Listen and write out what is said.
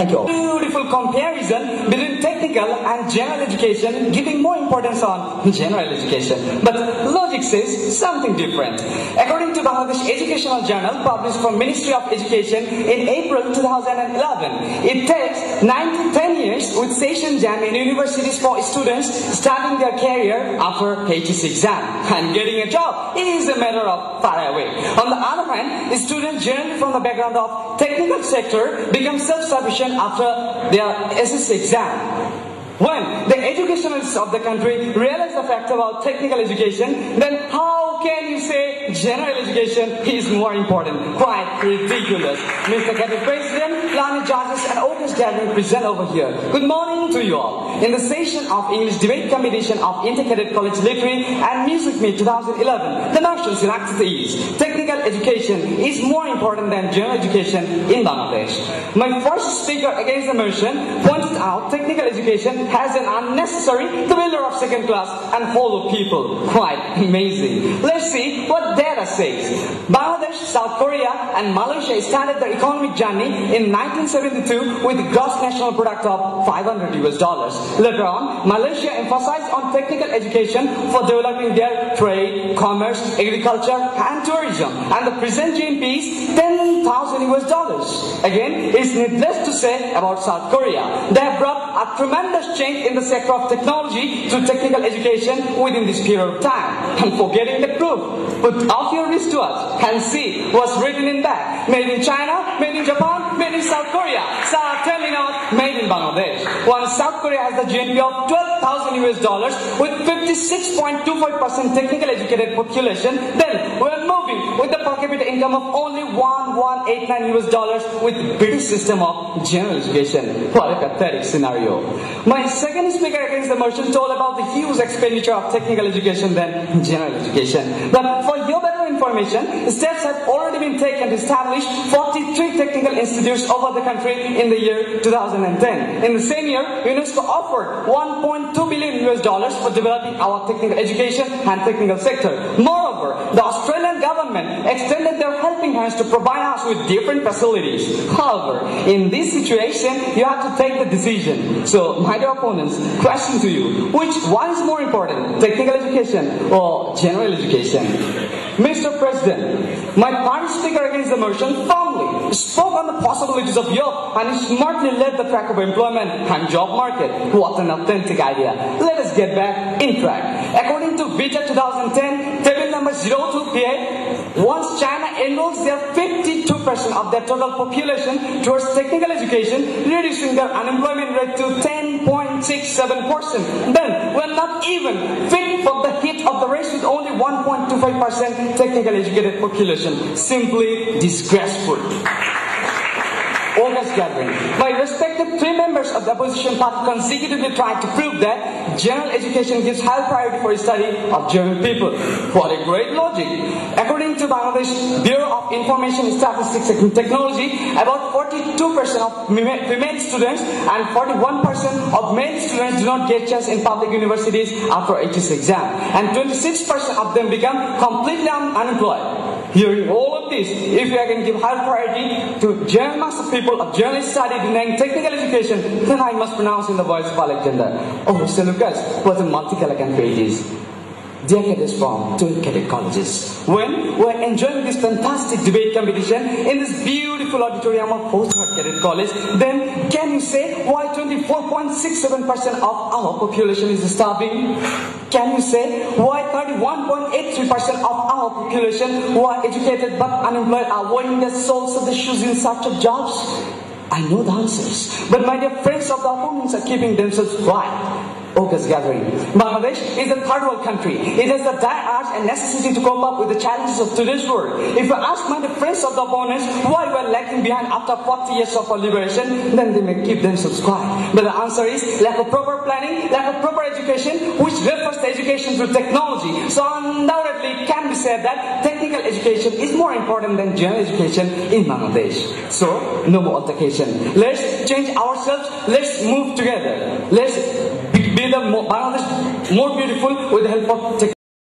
Thank you all. Beautiful comparison between technical and general education, giving more importance on general education. But logic says something different. According to Bangladesh Educational Journal, published from Ministry of Education in April 2011, it takes 9 to 10 years with session jam in universities for students starting their career after HSC exam. And getting a job is a matter of far away. On the other hand, students generally from the background of technical sector become self-sufficient after their SSC exam. When the educationists of the country realize the fact about technical education, then how can you say general education is more important? Quite ridiculous. Mr. Cabinet President, Planet Judges and August Gathering present over here. Good morning to you all. In the session of English debate competition of Intercadet College Literary and Music Meet 2011, the motion selected is technical education is more important than general education in Bangladesh. My first speaker against the motion pointed out technical education has an unnecessary builder of second class and hollow people. Quite amazing. Let's see what data says. Bangladesh, South Korea and Malaysia started their economic journey in 1972 with gross national product of 500 US dollars. Later on, Malaysia emphasized on technical education for developing their trade, commerce, agriculture and tourism. And the present GNP is 10,000 US dollars. Again, it's needless to say about South Korea. They have brought a tremendous change in the sector of technology to technical education within this period of time. And forgetting the proof, put off your wristwatch and see what's written in that. Made in China, made in Japan, made in South Korea. Telling out made in Bangladesh. While South Korea has the GNP of 12,000 US dollars with 56.25% technical educated population, then we're moving with the per capita income of only 1189 US dollars with British system of general education. What a pathetic scenario. My second speaker against the motion told about the huge expenditure of technical education than general education. But for your information, steps have already been taken to establish 43 technical institutes over the country in the year 2010. In the same year, UNESCO offered 1.2 billion US dollars for developing our technical education and technical sector. Moreover, the Australian government extended their helping hands to provide us with different facilities. However, in this situation, you have to take the decision. So, my dear opponents, question to you, which one is more important, technical education or general education? Mr. President, my party speaker against the motion firmly spoke on the possibilities of Europe and smartly led the track of employment and job market. What an authentic idea. Let us get back in track. According to Vita 2010, table number 02PA, once China enrolls their 52% of their total population towards technical education, reducing their unemployment rate to 10.67%, then we're not even fit for the hit of the race with only 1.25% technical educated population. Simply disgraceful. August gathering. My respected three members of the opposition party consecutively tried to prove that general education gives high priority for study of German people. What a great logic. According Bangladesh Bureau of Information Statistics and Technology, about 42% of female students and 41% of male students do not get chance in public universities after HS exam. And 26% of them become completely unemployed. Hearing all of this, if you can give high priority to general mass of people of general study denying technical education, then I must pronounce in the voice of Alexander. Oh, Mr. Lucas, what a multicolor is. Dear cadets from two cadet colleges, when we're enjoying this fantastic debate competition in this beautiful auditorium of Faujdarhat Cadet College, then can you say why 24.67% of our population is starving? Can you say why 31.83% of our population who are educated but unemployed are wearing their souls of the shoes in search of jobs? I know the answers, but my dear friends of the opponents are keeping themselves quiet. August gathering. Bangladesh is a third world country. It has the dire urge and necessity to cope up with the challenges of today's world. If you ask my friends of the opponents why we are lagging behind after 40 years of our liberation, then they may keep themselves quiet. But the answer is lack of proper planning, lack of proper education, which refers to education through technology. So undoubtedly it can be said that technical education is more important than general education in Bangladesh. So, no more altercation. Let's change ourselves. Let's move together. Let's be the Bangladesh more beautiful with the help of technology.